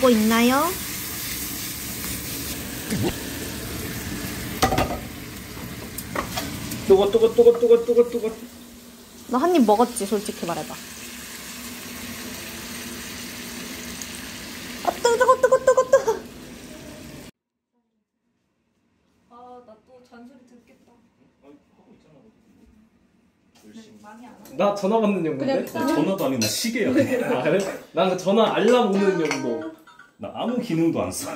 잘하고 있나요? 뜨거 뜨거 뜨거 뜨거 뜨거 뜨거 너 한 입 먹었지, 솔직히 말해봐. 아, 뜨거, 뜨거, 뜨거, 뜨거, 뜨거. 아, 나 또 잔소리 듣겠다. 나 전화 받는 용도인데? 전화도 아니고 나 시계야. 아 그래? 난그 전화 알람 오는 용도 나 아무 기능도 안 써.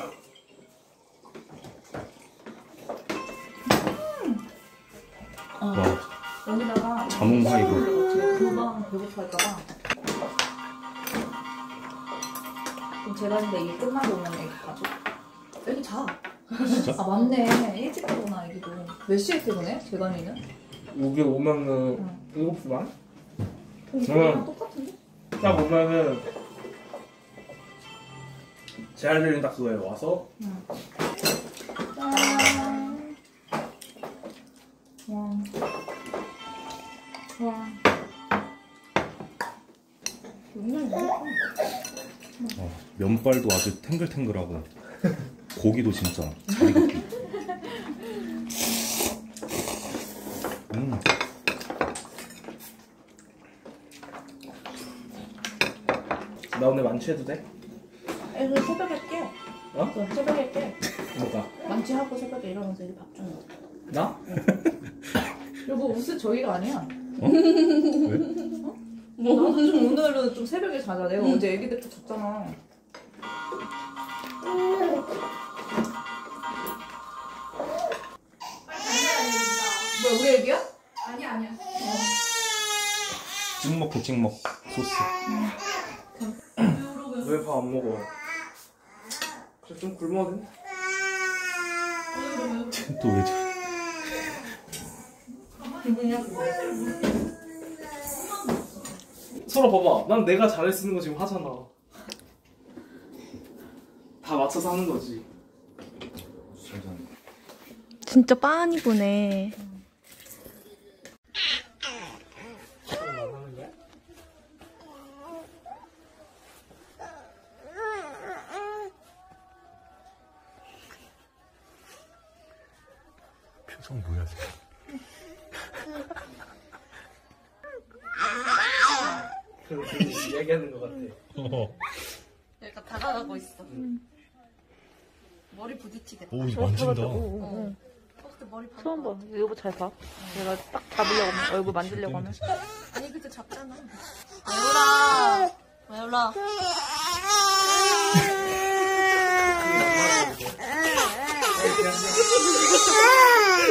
와, 여기다가 자몽 화이로. 금방 배고파할까봐. 그럼 제가 근데 이게 끝나고 오면 애기 가죠? 애기 자. 진짜? 아 맞네. 일찍 가구나 애기도. 몇 시에 퇴근해? 재관이는? 여기 오면은 7시 반? 동생이랑 똑같은데? 딱 오면은 제할 일은 딱 그거예요 와서 짠. 와. 와. 정말. 어, 면발도 아주 탱글탱글하고 고기도 진짜 잘 익었기. 음, 나 오늘 만취해도 돼? 어? 그 새벽에 깨. 뭐가? 만취하고 새벽에 일어나서 애들 밥좀 먹어. 나? 여보 무슨 저희가 아니야. 어? 왜? 나는 좀 오늘은 좀 새벽에 자자. 내가 어제 애기 데리고 잤잖아. 뭐야 우리 애기야? 아니야 아니야. 찍먹해 찍먹 소스. 왜 밥 안 먹어? 그래 좀 굶어야 돼? 또왜 저래? 서로 봐봐 난 내가 잘할 수 있는 거 지금 하잖아 다 맞춰서 하는 거지. 진짜 빤히 보네. 얘기하는 거 같아 약간 다가가고 있어. 머리 부딪히겠다. 오 만진다. 어, 근데 머리 봐. 처음 봐. 여보 잘 봐. 내가 딱 잡으려고 하면, 얼굴 만지려고 하면. 아니 그때 잡잖아. 마요라. 마요라.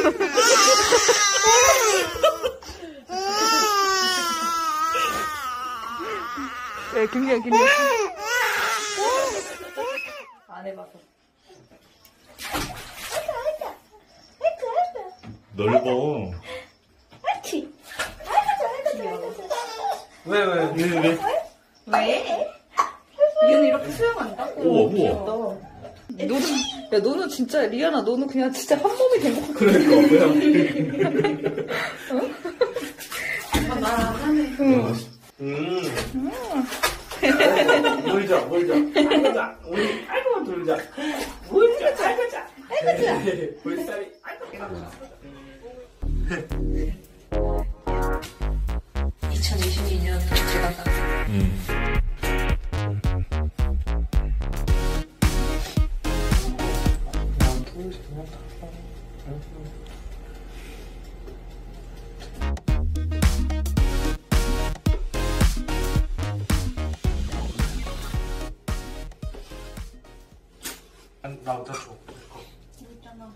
왜, 굉장히, 굉장히. 안 해봐서. 넓어. 왜 왜? 왜 왜? 왜? 얘는 이렇게 수영 안 닦고. 우와, 우와. 너는 야 너는 진짜 리아나 너는 그냥 진짜 한 몸이 된 것 같아. 그러니까 뭐야 음. 놀자, 놀자. 놀자. 우리 아이고 놀자. 놀자, 잘 가자. 아이고 좋아. 나부터 줘. 있잖아.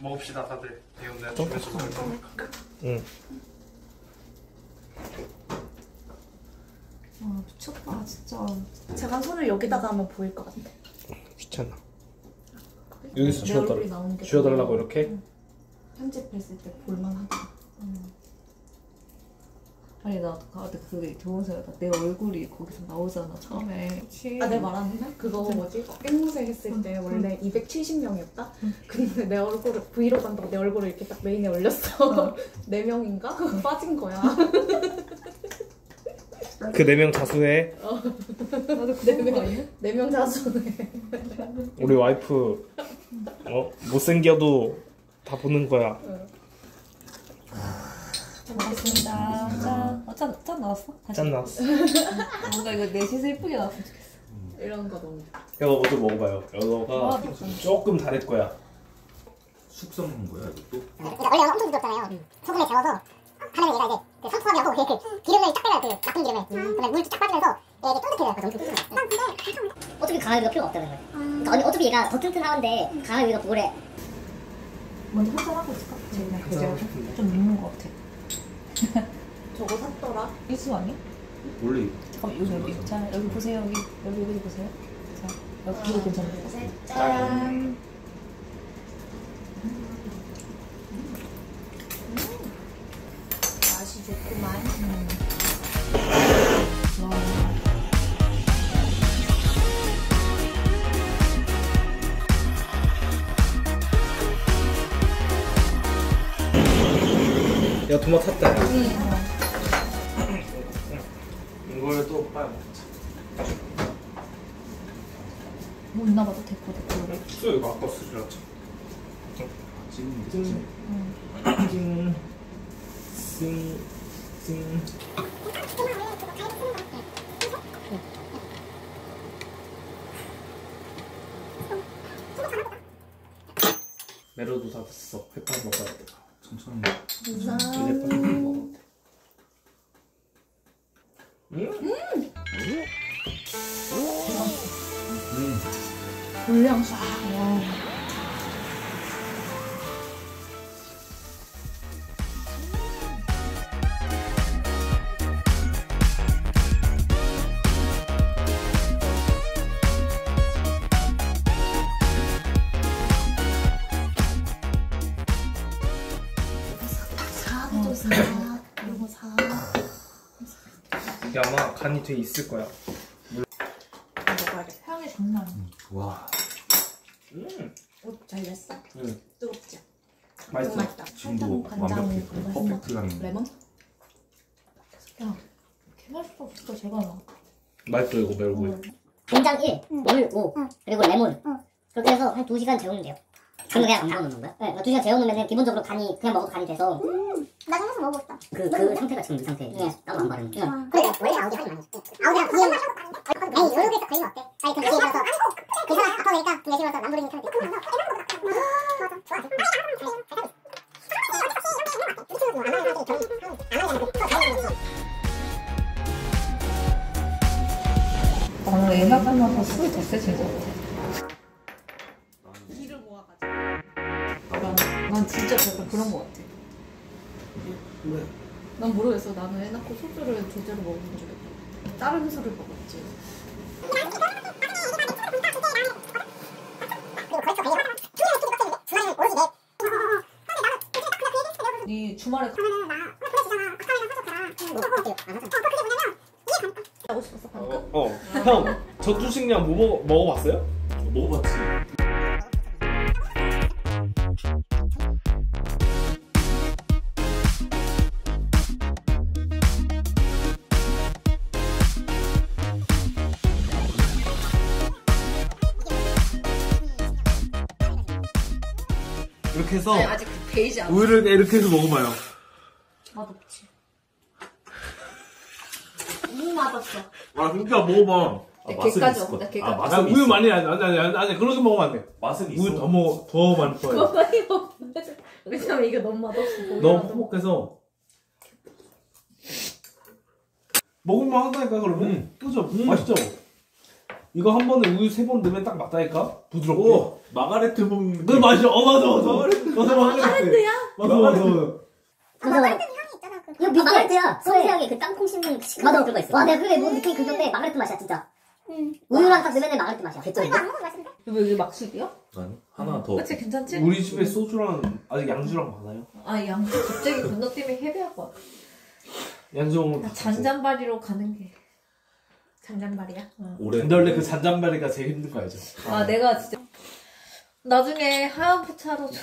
먹읍시다 다들. 대형 내가 주면서 먹을 거니까. 응. 아 미쳤다 진짜. 제가 손을 여기다가 하면 보일 것 같아. 귀찮아. 여기서 쥐어달라고 더 이렇게? 편집했을 때 볼만하다. 아니 나 근데 그게 좋은 생각이다. 내 얼굴이 거기서 나오잖아 처음에. 아, 내가 말았는데? 그거 뭐지? 앵무새 했을 때 원래 270명이었다? 근데 내 얼굴을, 브이로그 한다고 내 얼굴을 이렇게 딱 메인에 올렸어. 4명인가? 그거 빠진 거야. 그 네 명 자수해. 나도 그런 거 아니야? 4명 자수네. 우리 와이프 어 못생겨도 다 보는 거야. 잘 먹겠습니다. 짠. 어, 짠, 짠 나왔어? 다시. 짠 나왔어. 뭔가 이거 넷이서 예쁘게 나왔으면 좋겠어. 이런 거 너무. 이거 먼저 먹어봐요. 이거가 아, 조금 다를 거야. 숙 섞는 거야 이것도? 그러니까 원래 엄청 부드럽잖아요. 소금에 재워서 하면 얘가 이제 그 상수함이라고 그, 그 기름을 딱 빼요. 그 나쁜 기름을. 그러면 물이 쫙 빠지면서 얘가 이게 쫀득해져요. 그래서 엄청. 어차피 강아지가 필요가 없다는 거예요. 그러니까 아니, 어차피 얘가 더 튼튼한데 강아지가 그거래. 먼저 한잔 하고 있을까? 제가 제가 좀, 좀 묻는 것 같아. 저거 샀더라? 일수 아니? 원래 잠깐 여기 여기. 자 여기 보세요 여기 여기 여기 보세요. 자 여기 이거 괜찮아요. 짠. 맛이 좋구만. 야 도마 탔다. 야. 이걸 또 빨리 먹자. 뭐 있나 봐도 데코 데코. 수 이거 아까 수지났죠. 지금 찡. 찡. 찡. 찡. 메로도 다 됐어. 햇반 먹어야 돼. 천천히 이제 빨리 먹어도 돼. 불량수. 사 간이 돼 있을 거야. 먹어야겠다. 향이 장난 아니야. 와 음, 옷잘 됐어. 음, 뜨겁지? 맛있어. 맛있다. 지금도 간장 완벽해 맛있나? 퍼펙트 향 레몬? 야, 개맛있어 진짜 제가 나. 맛있어 이거 메로고. 된장 1, 물 5, 그리고 레몬. 그렇게 해서 한 2시간 재우면 돼요. 그럼 그냥 안 넣는 거야? 네, 2시간 재워놓으면 기본적으로 간이 그냥 먹어도 간이 돼서 나중에 해서 먹어보고 싶다. 그, 그 상태가 지금 이 상태예요. 따로 안 바르는 게. 그래, 원래 아우디 하지 말고. 아우디랑 비행. 아니, 요렇게 그림 어때? 아니, 그럼 예시로서. 그 사람 아파보니까, 그 예시로서 남부르니 타면 돼. 맞아, 좋아. 나는 애 낳고 나서 술이 더 세진 것 같아. 기를 그런 것 같아. 왜? 난 모르겠어. 나는 애 낳고 소주를 제대로 먹어본 적이 없어. 다른 술을 먹었지. 네 주말에 하고 싶었어 방금? 어, 어. 형, 전투식량 뭐 먹어, 먹어봤어요? 먹어봤지 아직 베이지 않아. 우유를 이렇게 해서 먹어봐요. 맛없지. 너무 맛없어. 아, 진짜 먹어봐. 아, 네, 맛은 있을 것 없다, 같아. 아 아, 맛은 우유 있어 많이 아니 아니 아니 아니 그렇게 먹으면 안 돼. 맛은 있어 우유 더 먹어 더 많이 퍼요. 왜냐면 이게 너무 맛없어. 너무 퍽퍽해서 먹을만 하다니까 그러면 그죠? 맛있죠? 이거 한 번에 우유 세 번 넣으면 딱 맞다니까 부드럽고. 오 마가레트 먹는 그 맛이 어 맞아 맞아 맞아 마가레트야? 맞아 맞아 맞아. 그래서 이거 미 마가레트야. 섬세하게 그 땅콩 씹는 그 맞아 그거 있어. 와 내가 그게 뭐 느낌이 그건데 마가레트 맛이야 진짜. 우유랑 딱 넣으면 마가레트 맛이야. 개쩔인데? 왜 이게 막술이야? 아니 하나 더 그치 괜찮지? 우리 집에 소주랑 아직 양주랑 많아요. 아 양주 갑자기 건너 때문에 헤비할 것 같아. 양정은 아, 잔잔바리로 가는 게. 잔잔말이야. 올해 근데 원래 그 잔잔바리가 제일 힘든 거 알죠? 아, 내가 진짜. 나중에 하얀 포차로 줘.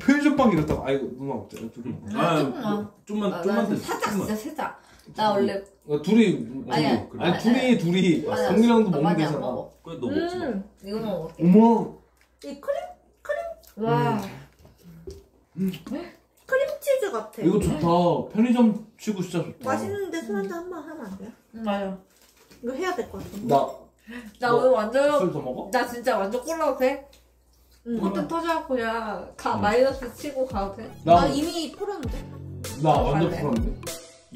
편의점빵 이랬다가 아이고 누나 어때? 둘이 아 조금만. 좀만 아, 좀만 나더 살짝. 진짜 살짝. 나 원래 어, 둘이 아니야. 아니, 아니 둘이 둘이 아니야. 형이랑도 나 먹는 데잖아. 그래 너 먹지 마. 음. 이거만 먹을게. 어머 이 크림 와. 크림치즈 같아. 이거 좋다 편의점 치고 진짜 좋다 맛있는데 술 한잔 한 번 하면 안 돼요? 응, 맞아. 이거 해야 될 것 같은데. 나술 나 뭐, 오늘 완전 더 먹어? 나 진짜 완전 꼴라도 돼? 응. 포트 터져갖고 그냥 가 응. 마이너스 치고 가도 돼? 나, 나 이미 풀었는데. 나 완전 갈래. 풀었는데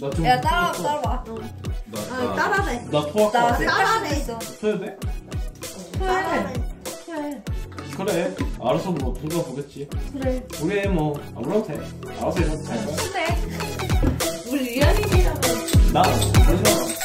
나 지금 야 따라 풀었어. 따라와 나, 아, 나, 따라해. 나 토할 것 나 같아 색깔 있어 토해도 돼? 따라해. 그래 그래. 알아서 뭐 누가 보겠지. 그래. 우리 뭐. 아무래도 돼 알아서 이거 갈 거야 그래. 우리 리안이랑 나 그러잖아